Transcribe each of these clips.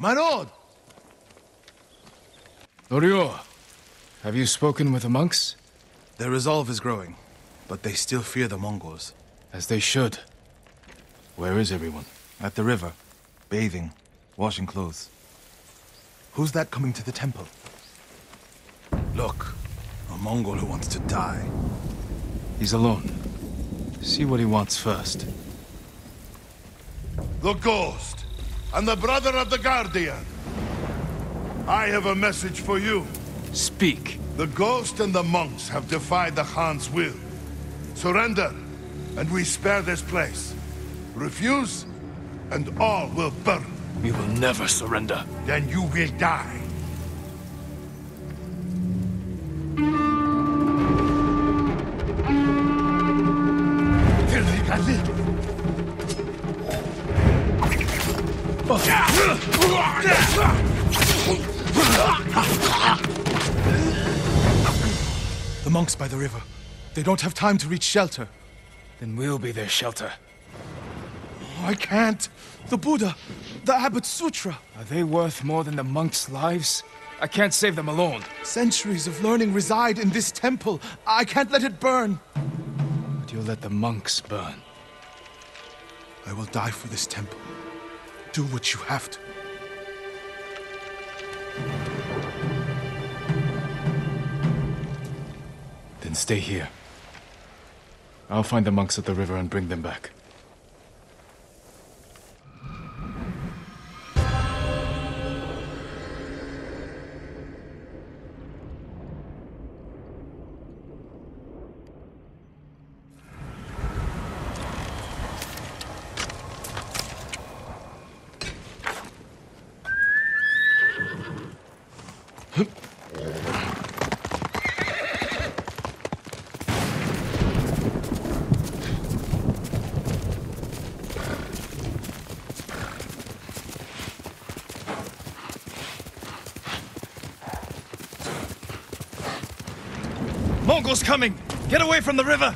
My lord! Norio, have you spoken with the monks? Their resolve is growing, but they still fear the Mongols. As they should. Where is everyone? At the river, bathing, washing clothes. Who's that coming to the temple? Look, a Mongol who wants to die. He's alone. See what he wants first. The Ghost, and the brother of the Guardian. I have a message for you. Speak. The Ghost and the monks have defied the Khan's will. Surrender, and we spare this place. Refuse, and all will burn. We will never surrender. Then you will die. The monks by the river. They don't have time to reach shelter. Then we'll be their shelter. I can't. The Buddha, the Abbot's Sutra. Are they worth more than the monks' lives? I can't save them alone. Centuries of learning reside in this temple. I can't let it burn. But you'll let the monks burn. I will die for this temple. Do what you have to. Then stay here. I'll find the monks at the river and bring them back. Mongols coming! Get away from the river!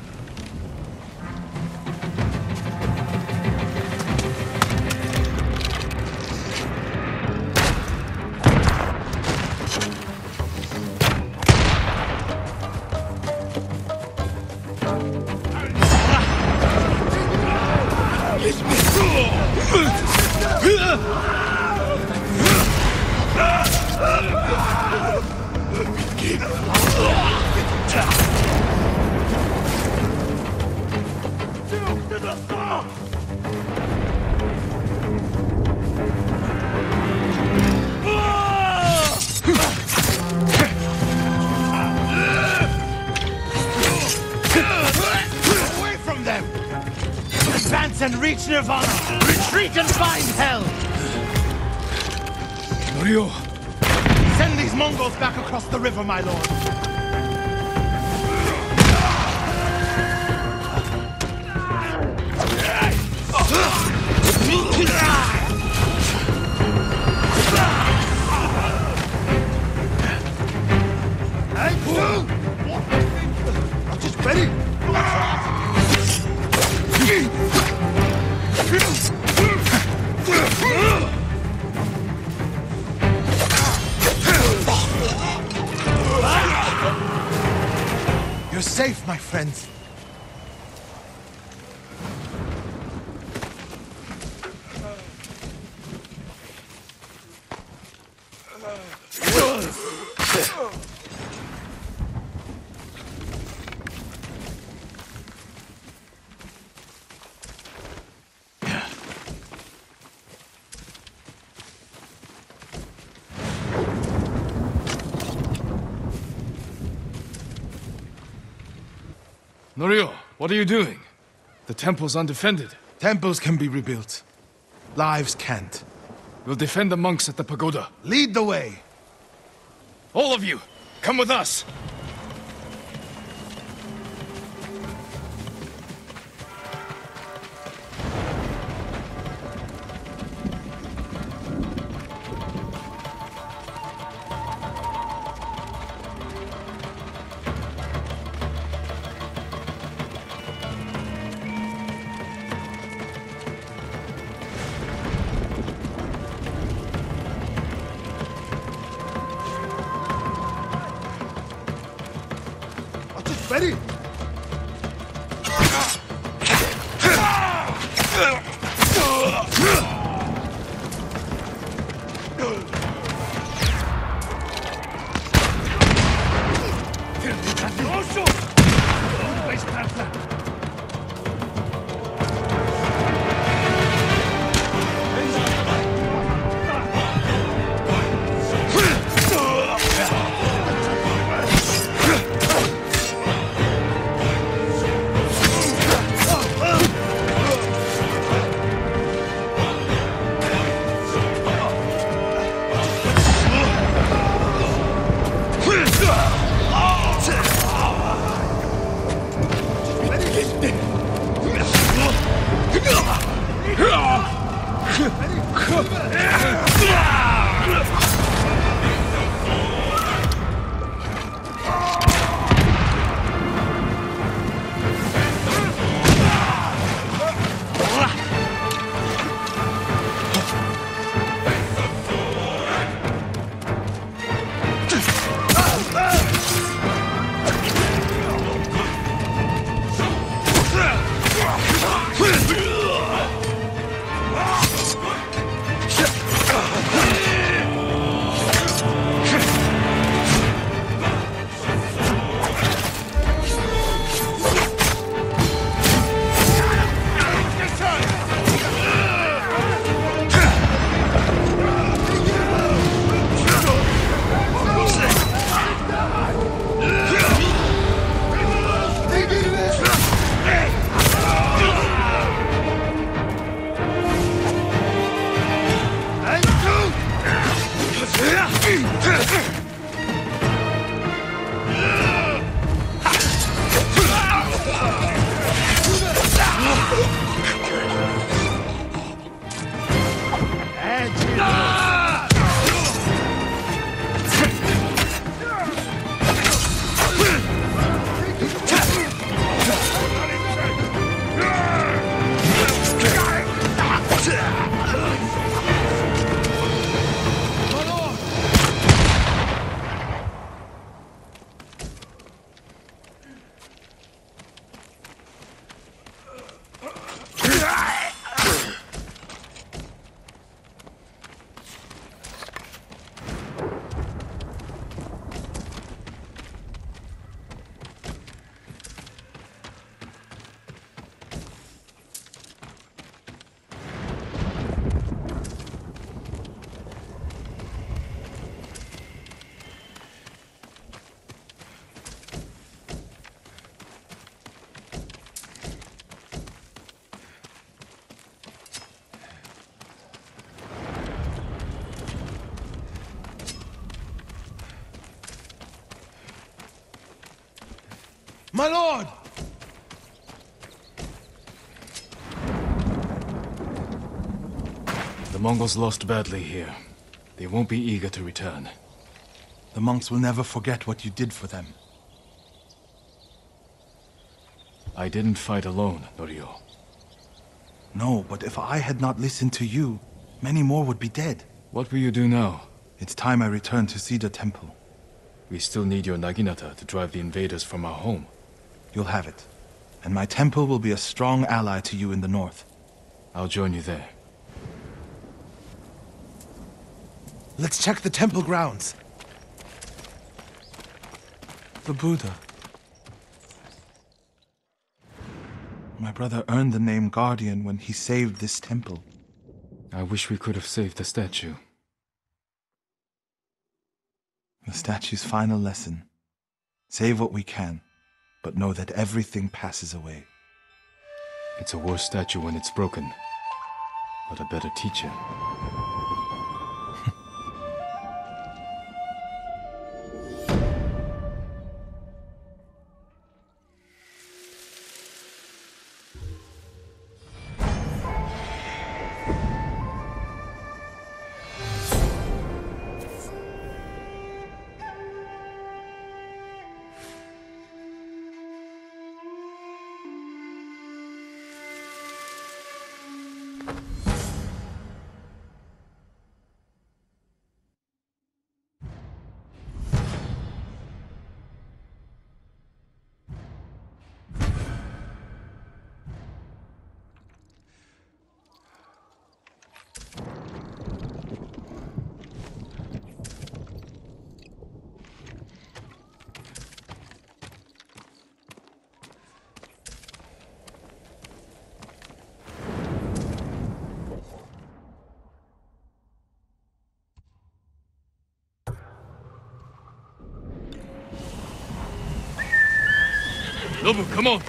Nirvana! Retreat and find hell! Norio! Send these Mongols back across the river, my lord! Safe, my friends. Norio, what are you doing? The temple's undefended. Temples can be rebuilt. Lives can't. We'll defend the monks at the pagoda. Lead the way. All of you, come with us. Ready? My lord! The Mongols lost badly here. They won't be eager to return. The monks will never forget what you did for them. I didn't fight alone, Norio. No, but if I had not listened to you, many more would be dead. What will you do now? It's time I return to see the Temple. We still need your Naginata to drive the invaders from our home. You'll have it. And my temple will be a strong ally to you in the north. I'll join you there. Let's check the temple grounds. The Buddha. My brother earned the name Guardian when he saved this temple. I wish we could have saved the statue. The statue's final lesson. Save what we can, but know that everything passes away. It's a worse statue when it's broken, but a better teacher. Nobu, come on.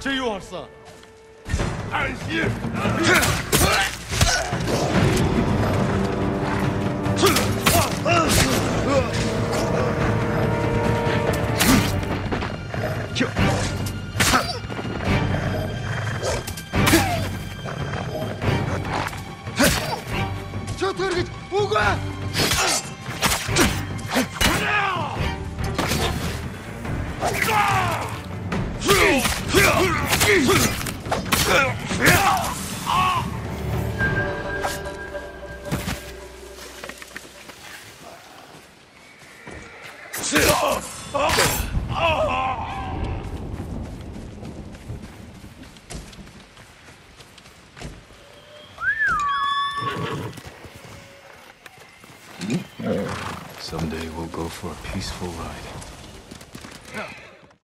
这又是安息。Someday we'll go for a peaceful ride.